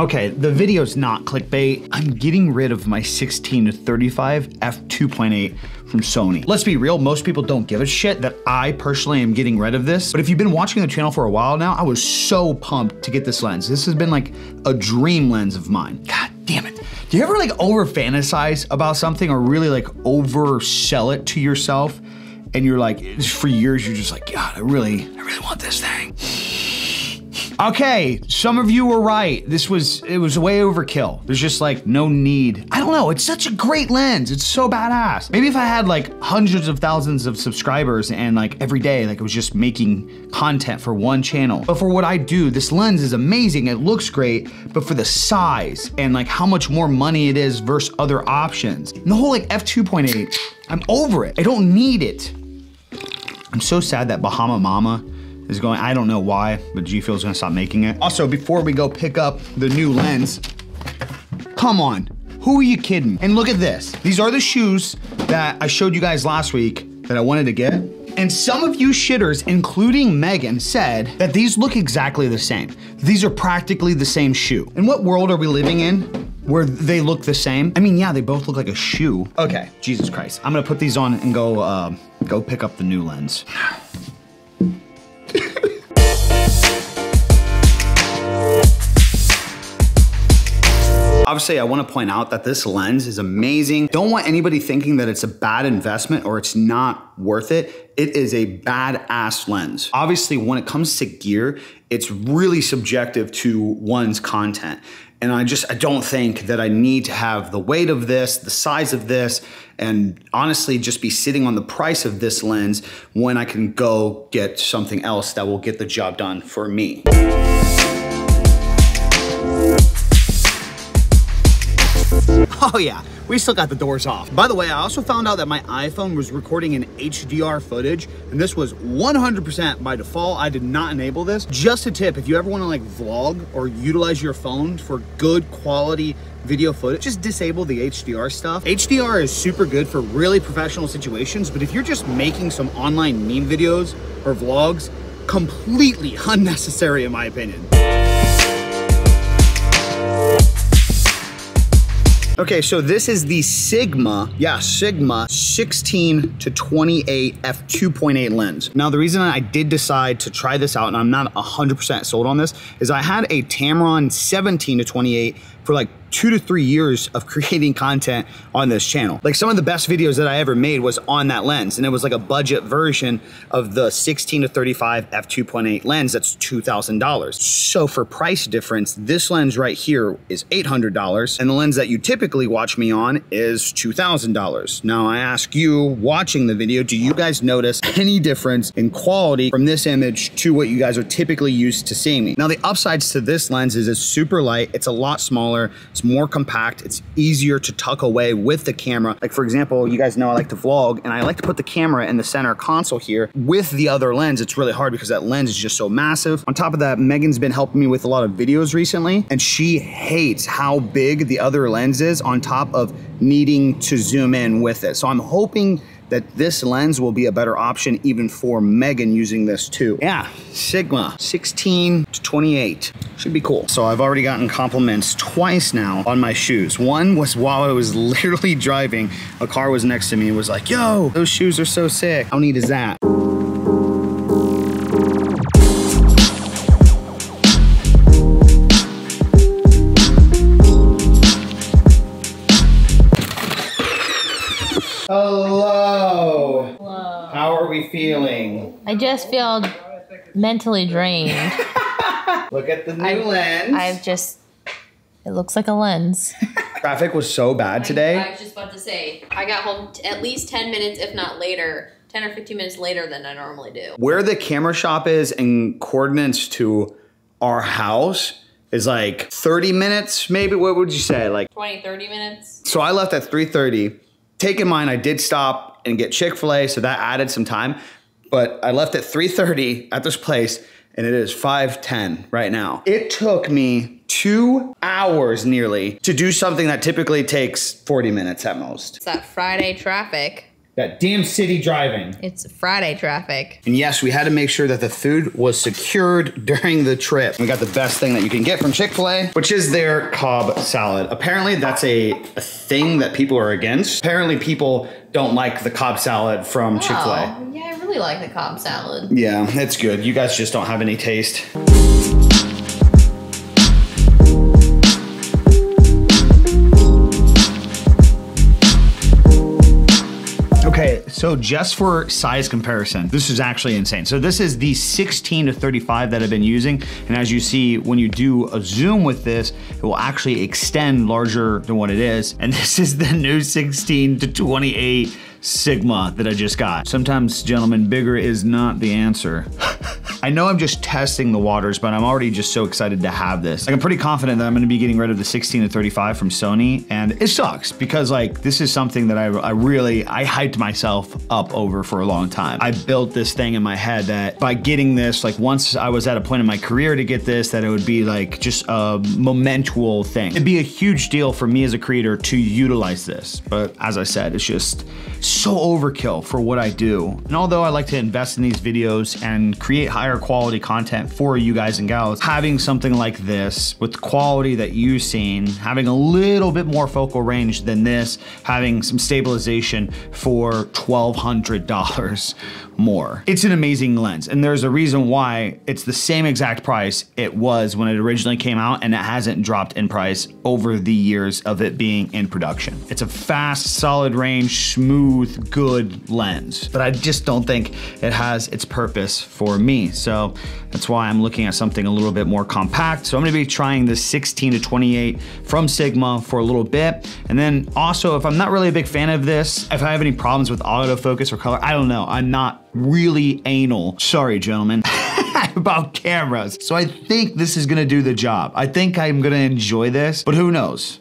Okay, the video's not clickbait. I'm getting rid of my 16 to 35 f2.8 from Sony. Let's be real, most people don't give a shit that I personally am getting rid of this. But if you've been watching the channel for a while now, I was so pumped to get this lens. This has been like a dream lens of mine. God damn it. Do you ever like over fantasize about something or really like oversell it to yourself? And you're like, for years, you're just like, God, I really, I really want this thing. Okay, some of you were right. This was, it was way overkill. There's just like no need. I don't know, it's such a great lens. It's so badass. Maybe if I had like hundreds of thousands of subscribers and like every day, like I was just making content for one channel. But for what I do, this lens is amazing. It looks great, but for the size and like how much more money it is versus other options. And the whole like f2.8, I'm over it. I don't need it. I'm so sad that Bahama Mama is going, I don't know why, but G Fuel's gonna stop making it. Also, before we go pick up the new lens, come on, who are you kidding? And look at this. These are the shoes that I showed you guys last week that I wanted to get. And some of you shitters, including Megan, said that these look exactly the same. These are practically the same shoe. In what world are we living in where they look the same? I mean, yeah, they both look like a shoe. Okay, Jesus Christ. I'm gonna put these on and go, uh, go pick up the new lens. Obviously, I wanna point out that this lens is amazing. Don't want anybody thinking that it's a bad investment or it's not worth it. It is a badass lens. Obviously, when it comes to gear, it's really subjective to one's content. And I just, I don't think that I need to have the weight of this, the size of this, and honestly just be sitting on the price of this lens when I can go get something else that will get the job done for me. Oh yeah, we still got the doors off. By the way, I also found out that my iPhone was recording in HDR footage, and this was 100% by default. I did not enable this. Just a tip, if you ever wanna like vlog or utilize your phone for good quality video footage, just disable the HDR stuff. HDR is super good for really professional situations, but if you're just making some online meme videos or vlogs, completely unnecessary in my opinion. Okay, so this is the Sigma, yeah, Sigma 16 to 28 f2.8 lens. Now, the reason I did decide to try this out, and I'm not 100% sold on this, is I had a Tamron 17 to 28 for like two to three years of creating content on this channel. Like some of the best videos that I ever made was on that lens and it was like a budget version of the 16 to 35 f2.8 lens that's $2,000. So for price difference, this lens right here is $800 and the lens that you typically watch me on is $2,000. Now I ask you watching the video, do you guys notice any difference in quality from this image to what you guys are typically used to seeing me? Now the upsides to this lens is it's super light, it's a lot smaller, it's more compact. It's easier to tuck away with the camera. Like for example, you guys know I like to vlog and I like to put the camera in the center console here with the other lens. It's really hard because that lens is just so massive. On top of that, Megan's been helping me with a lot of videos recently and she hates how big the other lens is on top of needing to zoom in with it. So I'm hoping that this lens will be a better option even for Megan using this too. Yeah, Sigma 16 to 28. Should be cool. So I've already gotten compliments twice now on my shoes. One was while I was literally driving, a car was next to me and was like, yo, those shoes are so sick. How neat is that? Feeling? I just feel mentally drained. Look at the new I've- lens. I've just, it looks like a lens. Traffic was so bad today. I was just about to say, I got home t- at least 10 minutes, if not later, 10 or 15 minutes later than I normally do. Where the camera shop is and coordinates to our house is like 30 minutes, maybe. What would you say? Like 20, 30 minutes. so I left at 3:30. Take in mind I did stop and get Chick-fil-A, so that added some time. But I left at 3:30 at this place, and it is 5:10 right now. It took me two hours nearly to do something that typically takes 40 minutes at most. It's that Friday traffic. That damn city driving. It's Friday traffic. And yes, we had to make sure that the food was secured during the trip. We got the best thing that you can get from Chick fil A, which is their Cobb salad. Apparently, that's a, a thing that people are against. Apparently, people don't like the Cobb salad from Chick fil A. Oh, yeah, I really like the Cobb salad. Yeah, it's good. You guys just don't have any taste. So just for size comparison, this is actually insane. So this is the 16 to 35 that I've been using. And as you see, when you do a zoom with this, it will actually extend larger than what it is. And this is the new 16 to 28 Sigma that I just got. Sometimes, gentlemen, bigger is not the answer. I know I'm just testing the waters, but I'm already just so excited to have this. Like, I'm pretty confident that I'm gonna be getting rid of the 16 to 35 from Sony, and it sucks because like this is something that I, I really, I hyped myself up over for a long time. I built this thing in my head that by getting this, like once I was at a point in my career to get this, that it would be like just a momentual thing. It'd be a huge deal for me as a creator to utilize this. But as I said, it's just so overkill for what I do. And although I like to invest in these videos and create higher quality content for you guys and gals, having something like this with quality that you've seen, having a little bit more focal range than this, having some stabilization for $1,200 more. It's an amazing lens, and there's a reason why it's the same exact price it was when it originally came out, and it hasn't dropped in price over the years of it being in production. It's a fast, solid range, smooth, good lens, but I just don't think it has its purpose for me. So that's why I'm looking at something a little bit more compact. So I'm gonna be trying the 16 to 28 from Sigma for a little bit. And then also, if I'm not really a big fan of this, if I have any problems with autofocus or color, I don't know. I'm not really anal. Sorry, gentlemen. about cameras. So I think this is gonna do the job. I think I'm gonna enjoy this, but who knows?